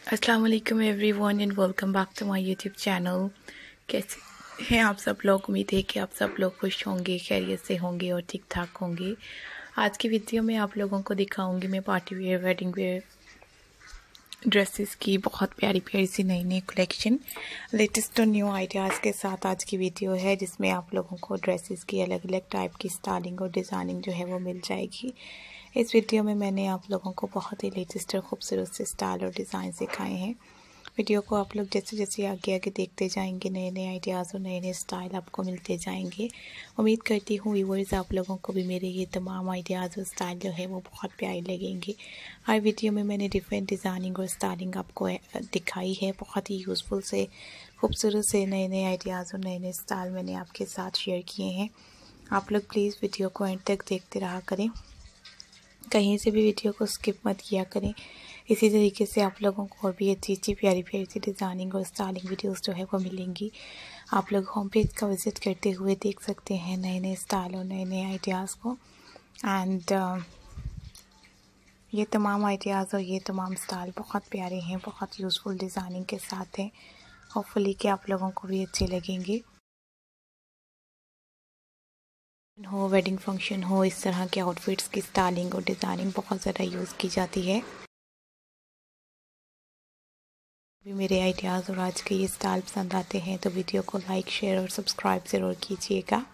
अस्सलाम वालेकुम everyone and welcome back to my YouTube channel. कैसे हैं आप सब लोग? उम्मीद है कि आप सब लोग खुश होंगे, खैरियत से होंगे और ठीक ठाक होंगे। आज की वीडियो में आप लोगों को दिखाऊँगी मैं party wear, wedding wear, dresses की, बहुत प्यारी प्यारी सी नई नई कलेक्शन लेटेस्ट और न्यू आइडियाज़ के साथ आज की वीडियो है, जिसमें आप लोगों को ड्रेसेस की अलग अलग टाइप की स्टाइलिंग और डिज़ाइनिंग जो है वो मिल जाएगी। इस वीडियो में मैंने आप लोगों को बहुत ही लेटेस्ट और ख़ूबसूरत से स्टाइल और डिज़ाइन सिखाए हैं। वीडियो को आप लोग जैसे जैसे आगे आगे देखते जाएँगे नए नए आइडियाज़ और नए नए स्टाइल आपको मिलते जाएँगे। उम्मीद करती हूँ व्यूवर्स आप लोगों को भी मेरे ये तमाम आइडियाज़ और स्टाइल जो है वो बहुत प्यारे लगेंगे। हर वीडियो में मैंने डिफरेंट डिज़ाइनिंग और स्टाइलिंग आपको दिखाई है। बहुत ही यूज़फुल से, खूबसूरत से नए नए आइडियाज़ और नए नए स्टाइल मैंने आपके साथ शेयर किए हैं। आप लोग प्लीज़ वीडियो को एंड तक देखते रहा करें। कहीं से भी वीडियो को स्किप मत किया करें। इसी तरीके से आप लोगों को और भी अच्छी अच्छी प्यारी प्यारी सी डिज़ाइनिंग और स्टाइलिंग वीडियोस जो है वो मिलेंगी। आप लोग होम पेज का विज़िट करते हुए देख सकते हैं नए नए स्टाइल और नए नए आइडियाज़ को। एंड uh, ये तमाम आइडियाज़ और ये तमाम स्टाइल बहुत प्यारे हैं बहुत यूज़फुल डिज़ाइनिंग के साथ हैं। होपफुली कि आप लोगों को भी अच्छे लगेंगे। हो वेडिंग फ़ंक्शन हो, इस तरह के आउटफिट्स की स्टाइलिंग और डिज़ाइनिंग बहुत ज़्यादा यूज़ की जाती है। भी मेरे आइडियाज़ और आज के ये स्टाइल पसंद आते हैं तो वीडियो को लाइक शेयर और सब्सक्राइब ज़रूर कीजिएगा।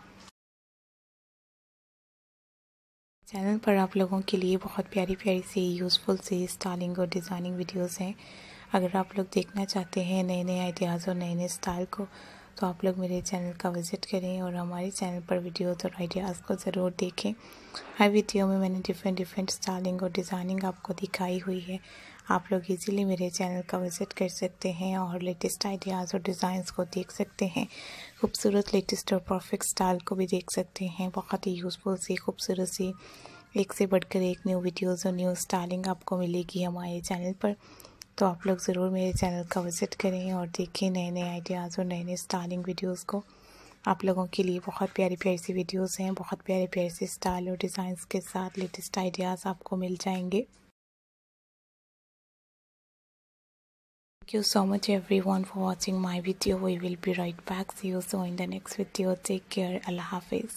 चैनल पर आप लोगों के लिए बहुत प्यारी प्यारी सी यूज़फुल सी स्टाइलिंग और डिज़ाइनिंग वीडियोस हैं। अगर आप लोग देखना चाहते हैं नए नए आइडियाज़ और नए नए स्टाइल को तो आप लोग मेरे चैनल का विज़िट करें और हमारे चैनल पर वीडियोस और आइडियाज़ को ज़रूर देखें। हर वीडियो में मैंने डिफरेंट डिफरेंट स्टाइलिंग और डिज़ाइनिंग आपको दिखाई हुई है। आप लोग इजीली मेरे चैनल का विज़िट कर सकते हैं और लेटेस्ट आइडियाज़ और डिज़ाइंस को देख सकते हैं। खूबसूरत लेटेस्ट और परफेक्ट स्टाइल को भी देख सकते हैं। बहुत ही यूज़फुल सी, खूबसूरत सी, एक से बढ़कर एक न्यू वीडियोज़ और न्यू स्टाइलिंग आपको मिलेगी हमारे चैनल पर। तो आप लोग ज़रूर मेरे चैनल का विज़िट करें और देखें नए नए आइडियाज़ और नए नए स्टाइलिंग वीडियोस को आप लोगों के लिए बहुत प्यारी प्यारी सी वीडियोस हैं, बहुत प्यारे प्यारे से स्टाइल और डिज़ाइंस के साथ लेटेस्ट आइडियाज़ आपको मिल जाएँगे Thank you so much, everyone, for watching my video. We will be right back. See you soon in the next video. Take care. Allah Hafiz.